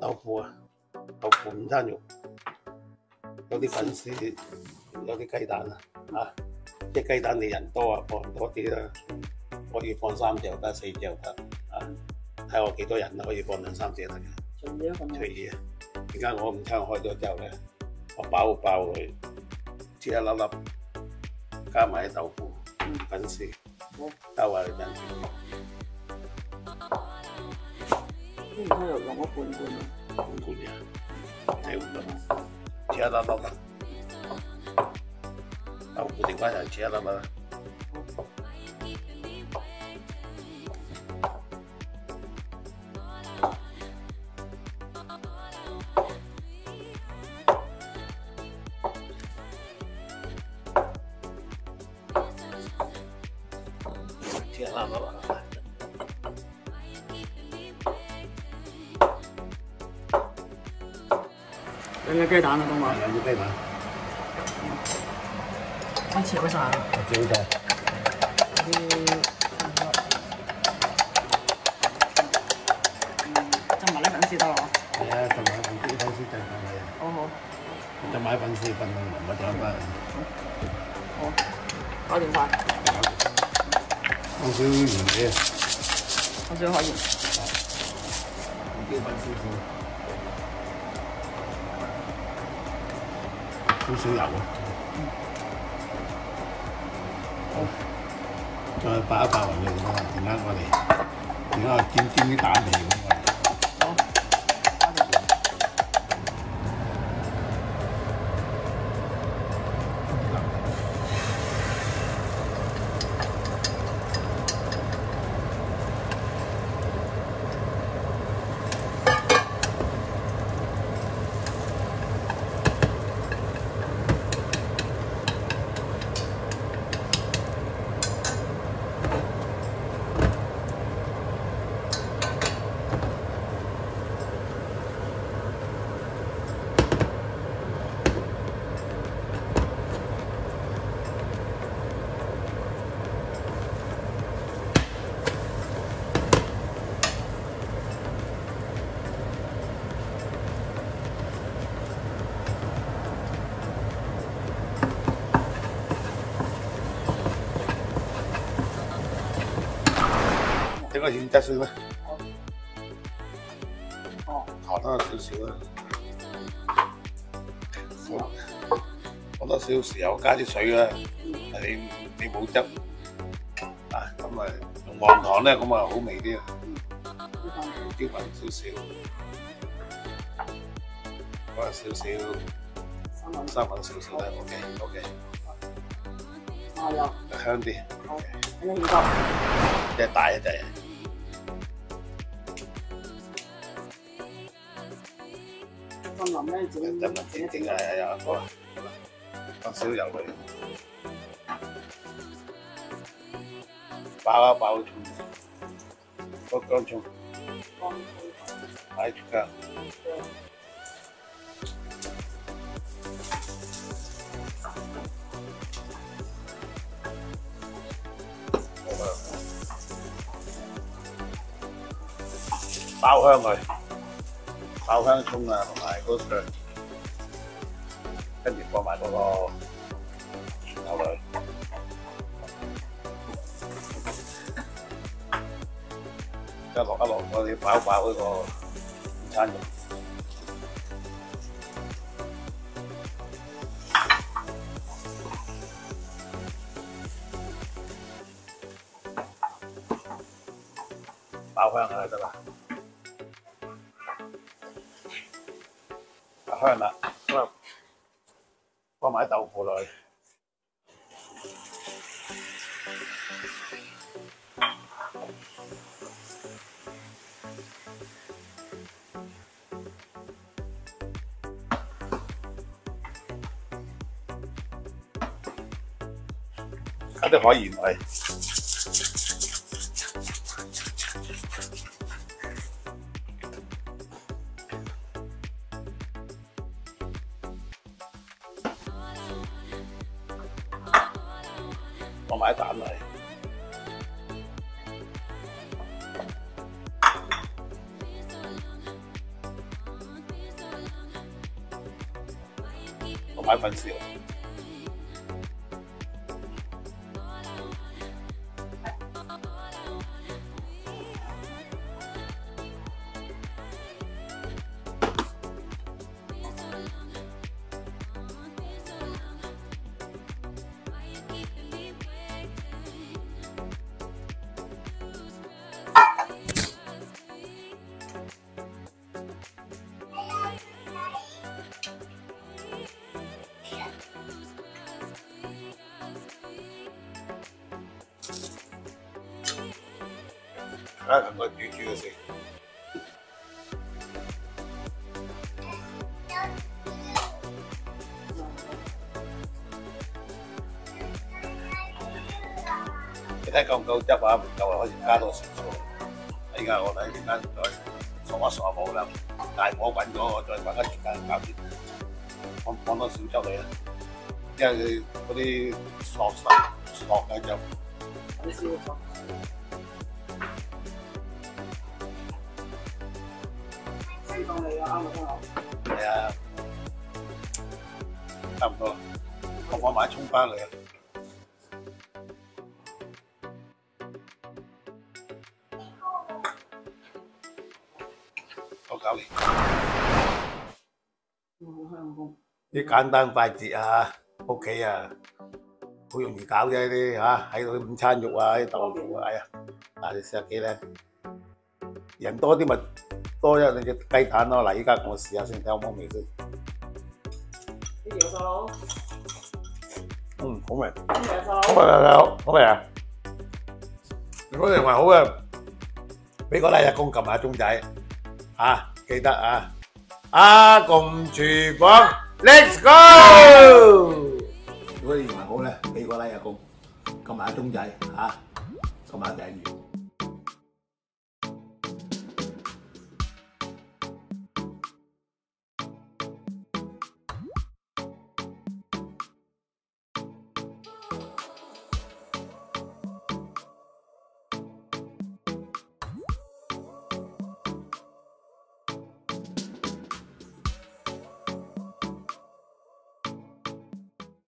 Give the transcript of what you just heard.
豆腐啊，豆腐午餐肉，有啲粉絲，有啲雞蛋啊，啊，即係雞蛋你人多啊，放多啲啦，可以放三隻又得，四隻又得，啊，睇我幾多人可以放兩三隻得嘅，隨意啊咁樣。隨意啊。而家我午餐開咗之後咧，我爆爆佢，切一粒粒，加埋啲豆腐、嗯粉絲，好，兜下佢陣。啲午餐肉用咗半罐啊。半罐嘅，睇唔到，切一粒粒啦，豆腐剩翻就切一粒粒兩隻雞蛋啊，東華。兩隻雞蛋，我切咗晒啦。最好就啲浸埋啲粉絲得啦。係啊，同埋粉絲粉絲陣間係啊，好好就買粉絲粉唔係就乜，好，搞掂晒，放少鹽嘅，我少可以。啲粉絲少，少少油啊。好，再爆一爆勻佢咁啊！而家我哋而家煎煎啲蛋皮整個軟質先啦，哦，糖多少少啦，好放多少少豉油，加啲水啊。你你冇汁啊，咁啊用黃糖咧，咁啊好味啲啊，少少，嗰個少少三粉少少啦，OK OK，麻油，香啲，好，呢個芡汁，即係大一隻。森林咧整整整係係啊，好啦，放少油佢，爆一爆葱，個薑葱乾擺住㗎，好啦，爆香佢，爆香葱啊，同埋嗰個，跟住放埋嗰個蒜頭落去。一落一落，我哋爆一爆嗰個午餐肉。爆香就得啦，香啦，咁啊放埋豆腐落去。加啲海鹽落我买点蛋来，我买粉丝油。喎。啊，同佢煮煮佢先。你睇夠唔夠汁啊？唔夠啊，可以加多少少。依家我睇陣間再傻一傻冇啦，大火滾咗，我再滾一時間搞掂。放放多少汁嚟啊？因為佢嗰啲索實索嘅就你燒咗。試當你啊，啱唔啱啊？差唔多啦。我放埋葱花嚟啊！我搞掂。我香工。啲簡單快捷啊，屋企啊，好容易搞啫啲嚇，喺度啲午餐肉啊，啲豆腐啊，哎呀，但係四十幾咧，人多啲咪多一兩隻雞蛋咯。嗱，依家我試下先，睇好唔好味先。啲椰嫂，嗯，好味，啲椰好嫂，味好，好味啊！如果認為好嘅，俾個 like 公撳下鐘仔啊，記得啊，阿共廚房，Let's go！如果你認為好咧，俾個 like 公，撳埋鐘仔嚇，撳埋訂閱。